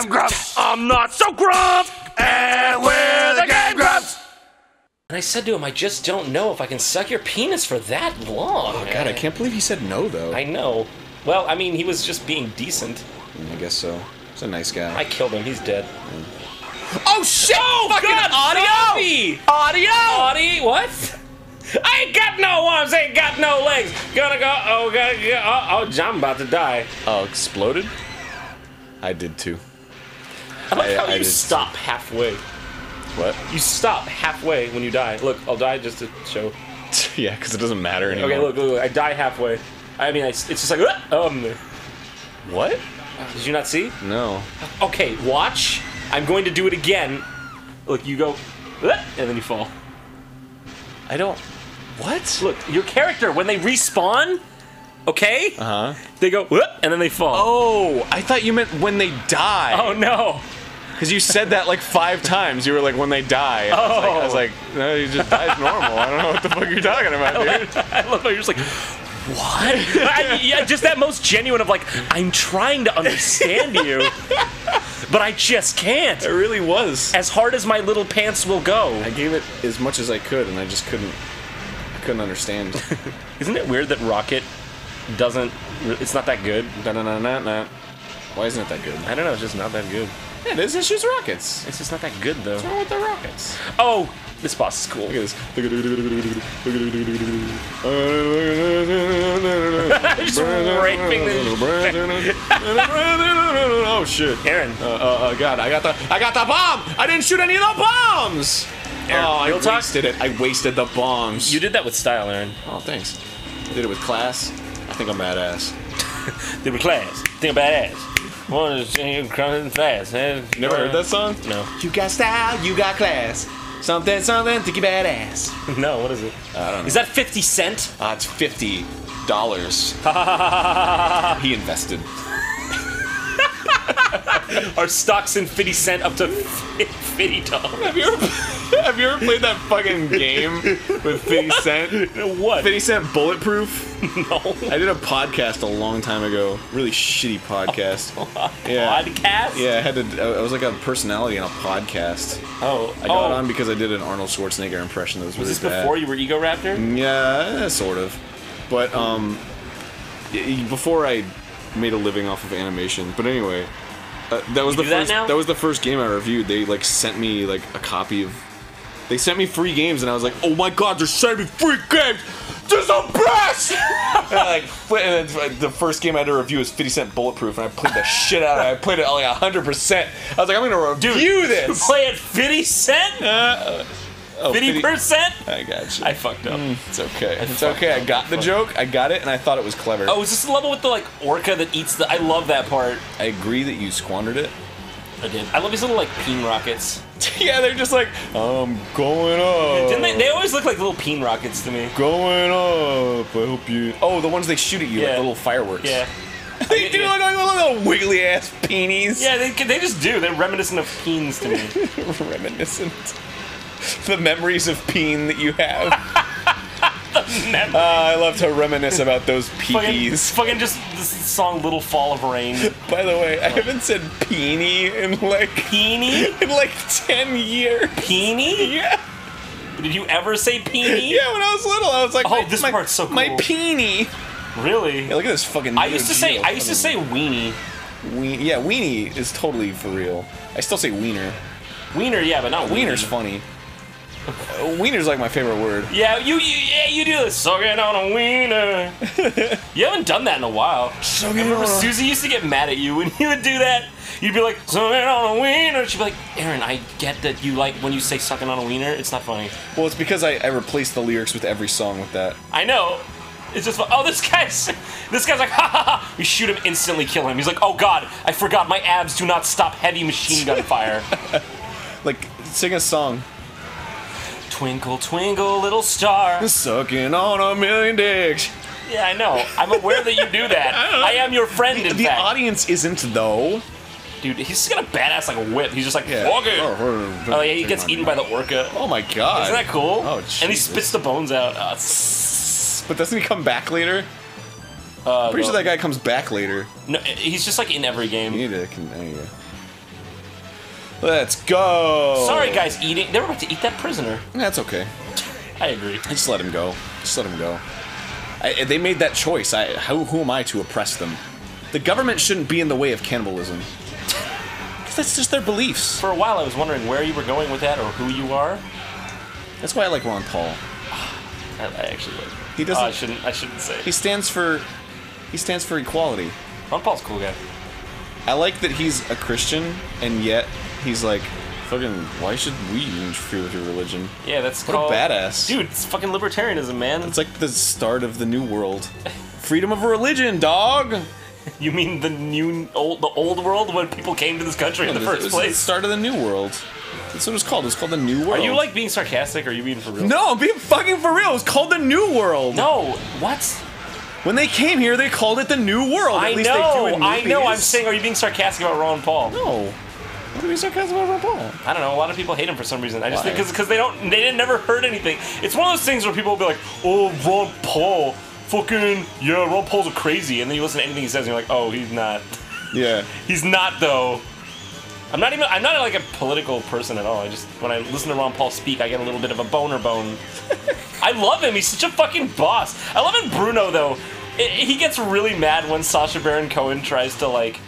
I'm Grumps. I'm not so Grump. And we're the Game Grumps. And I said to him, I just don't know if I can suck your penis for that long. Oh, God, I can't believe he said no, though. I know. Well, I mean, he was just being decent. Mm, I guess so. He's a nice guy. I killed him. He's dead. oh, shit! Oh, Fucking God! audio! Zombie! Audio! Audie, what? I ain't got no arms, ain't got no legs. Gonna go, oh, gonna go, oh, oh, I'm about to die. Oh, exploded? I did too. I like I- how I you stop halfway. What? You stop halfway when you die. Look, I'll die just to show. yeah, because it doesn't matter anymore. Okay, look, look, look, I die halfway. I mean, I, it's just like, "Ah!" oh, What? Did you not see? No. Okay, watch. I'm going to do it again. Look, you go, "Ah!" and then you fall. I don't. What? Look, your character, when they respawn, okay, Uh huh. they go, "Ah!" and then they fall. Oh, I thought you meant when they die. Oh, no. Because you said that like five times. You were like, when they die. And I was like, I was Oh. like, no, he just dies normal. I don't know what the fuck you're talking about, dude. I love how you're just like, what? I- yeah, just that most genuine of like, I'm trying to understand you, but I just can't. It really was. As hard as my little pants will go. I gave it as much as I could, and I just couldn't. I couldn't understand. Isn't it weird that Rocket doesn't? It's not that good. na na na. Why isn't it that good? I don't know. It's just not that good. Yeah, it is. Shoots rockets. It's just not that good though. What's wrong with the rockets? Oh, this boss is cool. Look at this. Just raping the. oh shit. Arin, Uh, uh, uh, God, I got the, I got the bomb. I didn't shoot any of the bombs. Arin, oh, I talk? wasted it. I wasted the bombs. you did that with style, Arin. Oh, thanks. I did it with class. I think I'm badass. Did with class. Think about ass. One is coming fast. Man. Never heard that song? No. You got style, you got class. Something, something, think you badass. No. What is it? I don't know. Is that 50 Cent? Uh, it's fifty dollars. he invested. Our stocks in 50 Cent up to 50 dollars. Have you ever, have you ever played that fucking game with 50 Cent? What? 50 Cent Bulletproof? No. I did a podcast a long time ago. Really shitty podcast. Yeah. Podcast? Yeah, I had to. I was like a personality on a podcast. Oh. I got oh. on because I did an Arnold Schwarzenegger impression that was really Was this bad. before you were Egoraptor? Yeah, sort of. But um, before I made a living off of animation. But anyway, uh, that was You the do that first. now? was the first game I reviewed. They like sent me like a copy of. They sent me free games, and I was like, "Oh my god, they're sending me free games! This is the best!" and I, like, and then the first game I had to review was 50 Cent Bulletproof, and I played the shit out of it. I played it like 100. percent I was like, "I'm gonna review You this." play at 50 Cent? Oh, 50 percent? I got you. I fucked up. Mm. It's okay. It's fucked okay. I got the joke. I got it, and I thought it was clever. Oh, is this the level with the like orca that eats the? I love that part. I agree that you squandered it. I did. I love these little like peen rockets. yeah, they're just like, I'm going up. Didn't they? They always look like little peen rockets to me. Going up. I hope you. Oh, the ones they shoot at you, like Yeah. the little fireworks. Yeah. they do look like little wiggly ass peenies. Yeah, they, they just do. They're reminiscent of peens to me. Reminiscent. The memories of peen that you have. Uh, I love to reminisce about those fucking, peepees. fucking just this song "Little Fall of Rain." By the way, I haven't said peenie in like Peenie? in like ten years. Peenie? Yeah. Did you ever say peenie? Yeah, when I was little, I was like, Oh, my, this my, part's so cool. My peenie. Really? Yeah, look at this fucking. I used to say I used to say fucking weenie. ween- yeah, weenie is totally for real. I still say wiener. Wiener, yeah, but not Wiener's weenie. funny. Uh, Wiener's like my favorite word. Yeah, you, you yeah you do this sucking on a wiener. you haven't done that in a while. Remember Susie used to get mad at you when you would do that. You'd be like sucking on a wiener. She'd be like, Arin, I get that you like when you say sucking on a wiener. It's not funny. Well, it's because I, I replaced the lyrics with every song with that. I know. It's just oh this guy's this guy's like ha ha ha. We shoot him instantly, kill him. He's like oh god, I forgot my abs do not stop heavy machine gun fire. Like, sing a song. Twinkle twinkle little star. Sucking on a million dicks. Yeah, I know. I'm aware that you do that. I am your friend, in the fact. audience isn't though. Dude, he's just got a badass like a whip. He's just like, Yeah. fuck it. Oh, yeah, he gets eaten by the orca. Oh my god. Isn't that cool? Oh, And he spits the bones out. Uh, But doesn't he come back later? uh, Pretty sure that guy comes back later. No, he's just like in every game. You need to. Con- there you go. Let's go. Sorry, guys, eating. They were about to eat that prisoner. That's okay. I agree. Just let him go. Just let him go. I, they made that choice. I, how, who am I to oppress them? The government shouldn't be in the way of cannibalism. that's just their beliefs. For a while, I was wondering where you were going with that or who you are. That's why I like Ron Paul. I, I actually would. He doesn't- Oh, I shouldn't. I shouldn't say. He stands for he stands for equality. Ron Paul's a cool guy. I like that he's a Christian and yet he's like fucking why should we interfere with your religion? Yeah, that's What a badass. dude. It's fucking libertarianism, man. It's like the start of the new world. Freedom of religion, dog. You mean the new old the old world when people came to this country in the first was the place? start of the new world. That's what it's called. It's called the new world. Are you like being sarcastic or are you being for real? No, I'm being fucking for real. It's called the New World. No. What? When they came here, they called it the New World. At I least they do know. I know. I'm saying, are you being sarcastic about Ron Paul? No. What are you sarcasm about Ron Paul? I don't know. A lot of people hate him for some reason. I just Why? think because they don't they didn't never heard anything. It's one of those things where people will be like, "Oh, Ron Paul, fucking yeah, Ron Paul's a crazy," and then you listen to anything he says, and you're like, "Oh, he's not. Yeah. He's not though." I'm not even. I'm not like a political person at all. I just when I listen to Ron Paul speak, I get a little bit of a boner bone. I love him. He's such a fucking boss. I love him, Bruno though. I he gets really mad when Sacha Baron Cohen tries to like.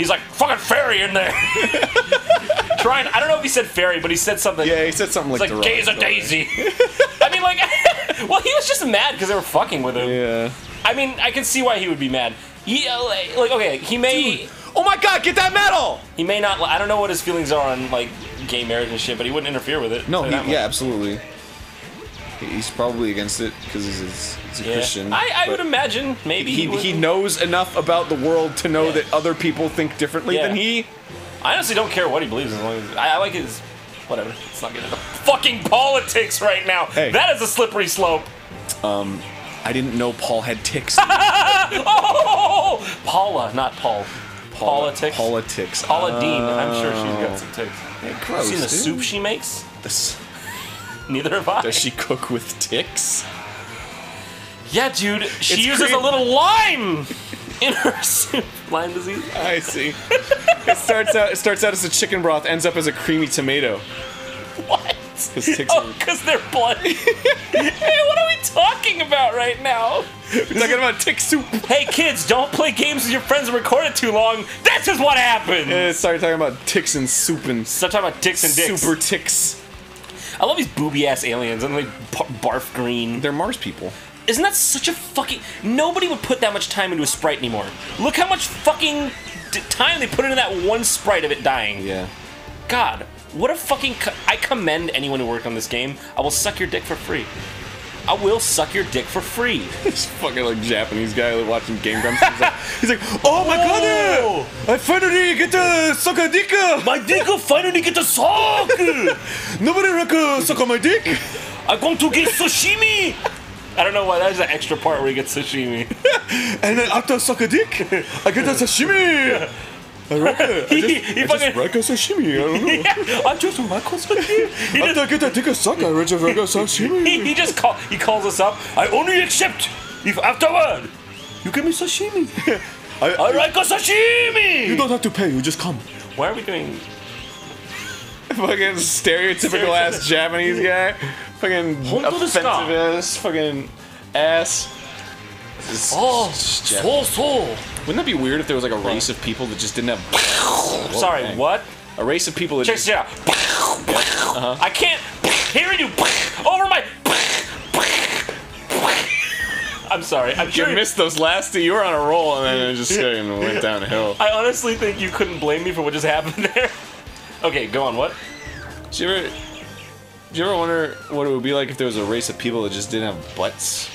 He's like fucking fairy in there. Trying. I don't know if he said fairy, but he said something. Yeah, he said something like, like as a daisy. I mean, like, well, he was just mad because they were fucking with him. Yeah. I mean, I can see why he would be mad. He, uh, like, okay, he may, Oh my god, get that medal! he may not. I don't know what his feelings are on like gay marriage and shit, but he wouldn't interfere with it. No, he, yeah, absolutely. He's probably against it because he's, he's, he's a Yeah. Christian. I, I would imagine maybe He, he knows enough about the world to know Yeah. that other people think differently Yeah. than he. I honestly don't care what he believes as long as I, I like his. Whatever. Let's not get into fucking politics right now. Hey. That is a slippery slope. Um, I didn't know Paul had ticks. Oh, Paula, not Paul. Politics. Politics. Paula Deen. I'm sure she's got some ticks. Yeah, gross, Seen the dude. soup she makes? This- Neither have I. Does she cook with ticks? Yeah, dude. She It's uses cream- a little lime in her soup. Lyme disease. I see. it starts out. It starts out as a chicken broth, ends up as a creamy tomato. What? 'Cause ticks Oh, because they're bloody. hey, what are we talking about right now? We're talking about tick soup. Hey, kids, don't play games with your friends and record it too long. This is what happens. Yeah, started talking about ticks and soup and Stop talking about dicks and dicks. super ticks. I love these booby ass aliens and they bar- barf green. They're Mars people. Isn't that such a fucking? Nobody would put that much time into a sprite anymore. Look how much fucking d- time they put into that one sprite of it dying. Yeah. God, what a fucking. Co- I commend anyone who worked on this game. I will suck your dick for free. I will suck your dick for free. This fucking like Japanese guy watching Game Grumps. He's like, he's like, oh my god, I finally get to suck a dick. My dick finally get to suck. Nobody like uh, suck on my dick. I'm going to get sashimi. I don't know why that is an extra part where he gets sashimi. And then after suck a dick, I get a sashimi. I like it. I He- just, he I fucking- like a sashimi. I don't know. yeah, I just like sashimi. He I get a dick a suck, I just like sashimi. he, he just call he calls us up. I only accept if afterward you give me sashimi. I, I like a sashimi. you don't have to pay. You just come. Why are we doing? fucking stereotypical ass Japanese guy. Fucking offensive ass fucking ass. Oh, so so. Wouldn't that be weird if there was like a race of people that just didn't have Sorry, dang. what? a race of people that Check just, this out. Uh-huh. I can't hear you over my. I'm sorry. I'm you missed those last two. You were on a roll and then it just went downhill. I honestly think you couldn't blame me for what just happened there. Okay, go on. What? Did you ever? Did you ever wonder what it would be like if there was a race of people that just didn't have butts?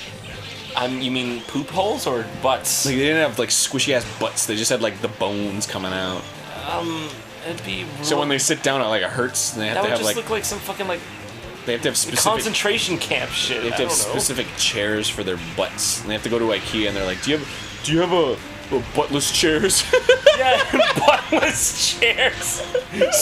Um, you mean poop holes or butts? Like they didn't have like squishy ass butts. They just had like the bones coming out. Um, it'd be. So when they sit down, it like it hurts. And they have that to would have just like look like some fucking like they have to have specific concentration camp shit. They have to have know. specific chairs for their butts. And they have to go to IKEA and they're like, "Do you have, do you have a, buttless chairs?" Yeah, buttless chairs.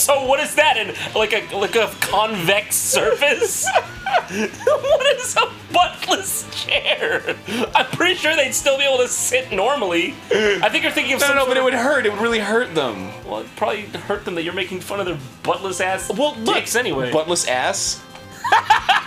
So what is that? In like a like a convex surface? what is a buttless chair? I'm pretty sure they'd still be able to sit normally. I think you're thinking of No, some no, no, but it would hurt. It would really hurt them. Well, it probably hurt them that you're making fun of their buttless ass Well, look, dicks anyway. Buttless ass.